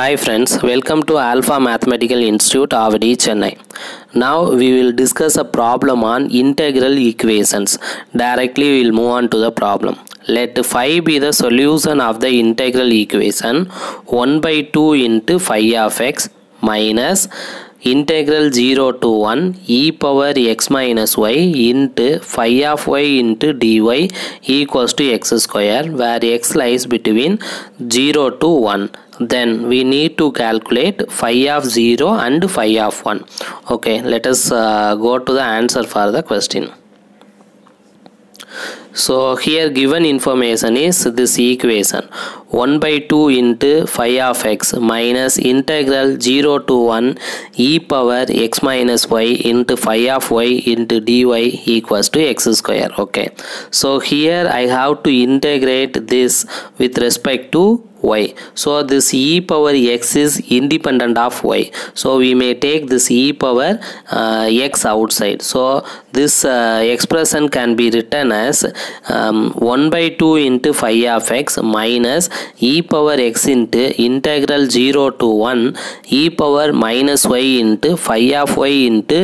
Hi friends, welcome to Alpha Mathematical Institute Avadi Chennai. Now we will discuss a problem on integral equations. Directly we will move on to the problem. Let phi be the solution of the integral equation 1 by 2 into phi of x minus integral 0 to 1 e power x minus y into phi of y into dy equals to x square where x lies between 0 to 1 then we need to calculate phi of 0 and phi of 1 okay let us uh, go to the answer for the question. So here given information is this equation 1 by 2 into phi of x minus integral 0 to 1 e power x minus y into phi of y into dy equals to x square okay? So here I have to integrate this with respect to y. So this e power x is independent of y. So we may take this e power uh, x outside. So this uh, expression can be written as um, 1 by 2 into phi of x minus e power x into integral 0 to 1 e power minus y into phi of y into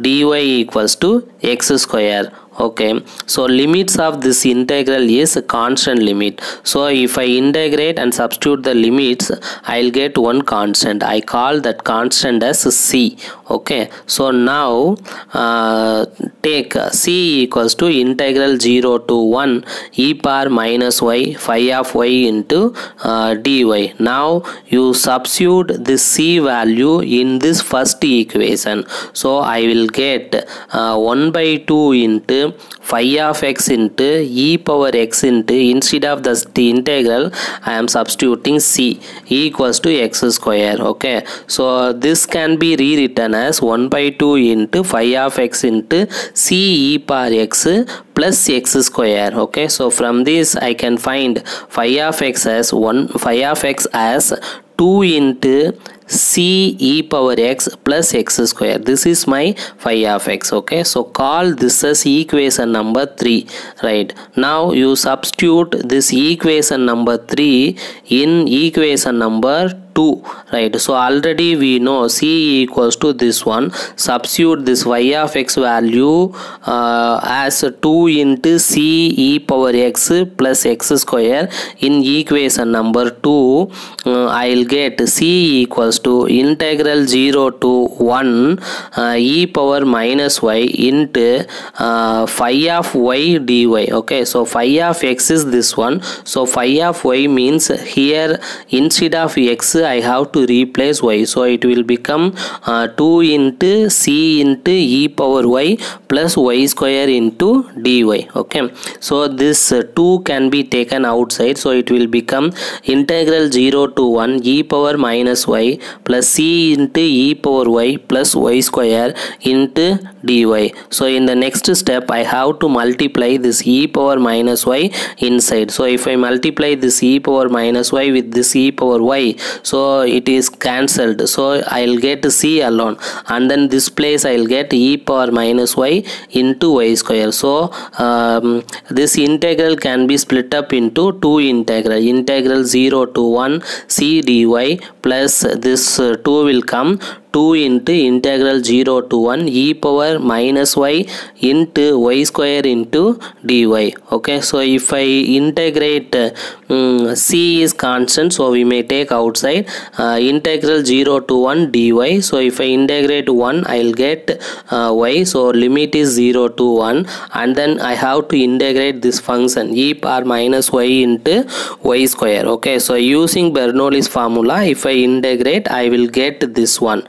dy equals to x square okay so limits of this integral is a constant limit. So if i integrate and substitute the limits i'll get one constant. I call that constant as c. Okay so now uh, take c equals to integral 0 to 1 e power minus y phi of y into uh, dy now you substitute this c value in this first equation. So i will get uh, 1 by 2 into phi of x into e power x into instead of the, integral I am substituting c e equals to x square okay? So this can be rewritten as 1 by 2 into phi of x into c e power x plus x square okay? So from this I can find phi of x as 1 phi of x as 2 into c e power x plus x square. This is my phi of x okay? So call this as equation number 3 right? Now you substitute this equation number 3 in equation number 2 right? So already we know c equals to this one substitute this y of x value uh, as 2 into c e power x plus x square in equation number 2 uh, i'll get c equals to integral 0 to 1 uh, e power minus y into uh, phi of y dy okay? So phi of x is this one. So phi of y means here instead of x I have to replace y so it will become uh, 2 into c into e power y plus y square into dy okay? So this uh, 2 can be taken outside so it will become integral 0 to 1 e power minus y plus c into e power y plus y square into dy. So in the next step I have to multiply this e power minus y inside. So if I multiply this e power minus y with this e power y so it is cancelled. So I'll get c alone. And then this place I'll get e power minus y into y square. So um, this integral can be split up into two integral. Integral 0 to 1 c dy plus this uh, 2 will come 2 into integral 0 to 1 e power minus y into y square into dy. Okay so if I integrate um, c is constant so we may take outside uh, integral 0 to 1 dy. So if I integrate 1 I'll get uh, y. So limit is 0 to 1 and then I have to integrate this function e power minus y into y square. Okay so using Bernoulli's formula if I integrate I will get this one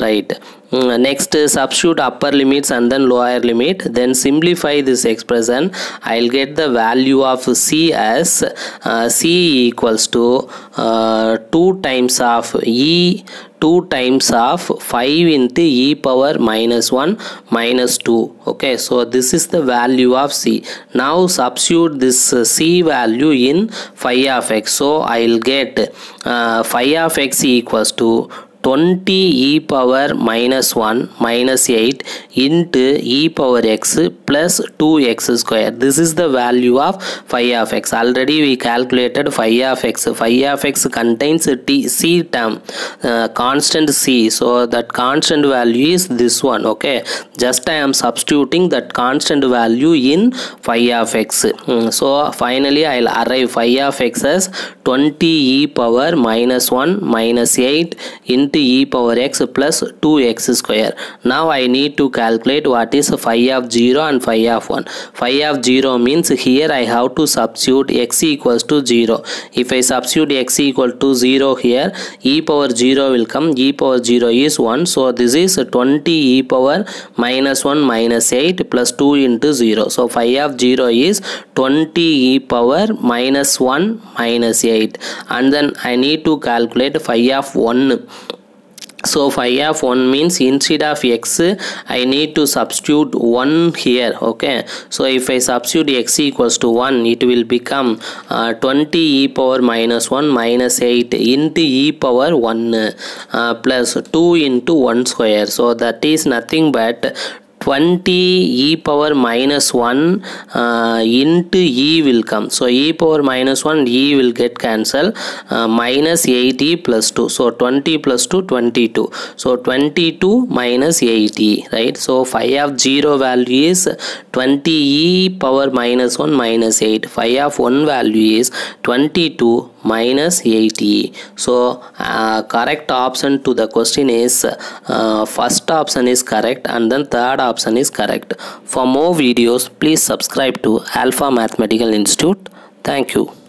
right. Next substitute upper limits and then lower limit then simplify this expression. I'll get the value of c as uh, c equals to uh, 2 times of e 2 times of 5 into e power minus 1 minus 2 okay so this is the value of c. Now substitute this uh, c value in phi of x. So i'll get uh, phi of x equals to 20 e power minus 1 minus 8 into e power x plus 2x square. This is the value of phi of x. Already we calculated phi of x. Phi of x contains t c term uh, constant c. So that constant value is this one okay? Just i am substituting that constant value in phi of x. Hmm, so finally i'll arrive phi of x as 20 e power minus 1 minus 8 into e power x plus 2x square. Now i need to calculate what is phi of 0 and phi of 1 phi of 0 means here i have to substitute x equals to 0 if i substitute x equal to 0 here e power 0 will come. E power 0 is 1 so this is 20 e power minus 1 minus 8 plus 2 into 0 so phi of 0 is 20 e power minus 1 minus 8 and then i need to calculate phi of 1 so phi of 1 means instead of x i need to substitute 1 here okay? So if i substitute x equals to 1 it will become uh, 20 e power minus 1 minus 8 into e power 1 uh, plus 2 into 1 square. So that is nothing but 20 e power minus 1 uh, into e will come. So e power minus 1 e will get cancelled uh, minus 80 plus 2 so 20 plus 2 22 so 22 minus 80 right? So phi of 0 value is 20 e power minus 1 minus 8 phi of 1 value is 22 minus 80 so uh, correct option to the question is uh, first option is correct and then third option is correct. For more videos please subscribe to alpha mathematical institute. Thank you